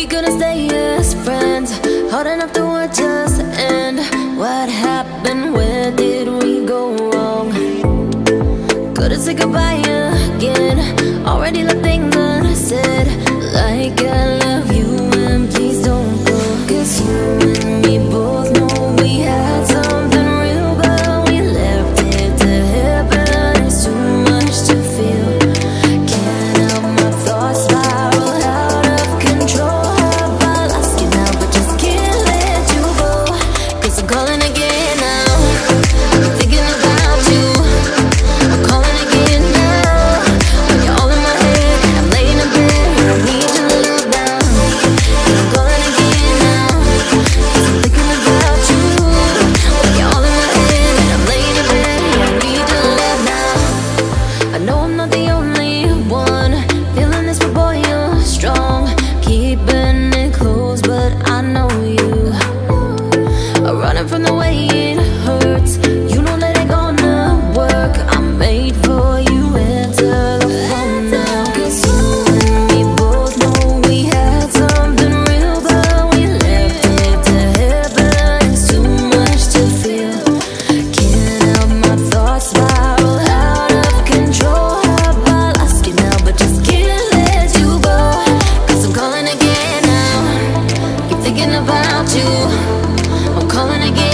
we gonna stay as friends? Hard enough to watch us end. What happened? Where did we go wrong? Couldn't say goodbye again. Already left. about you. I'm calling again.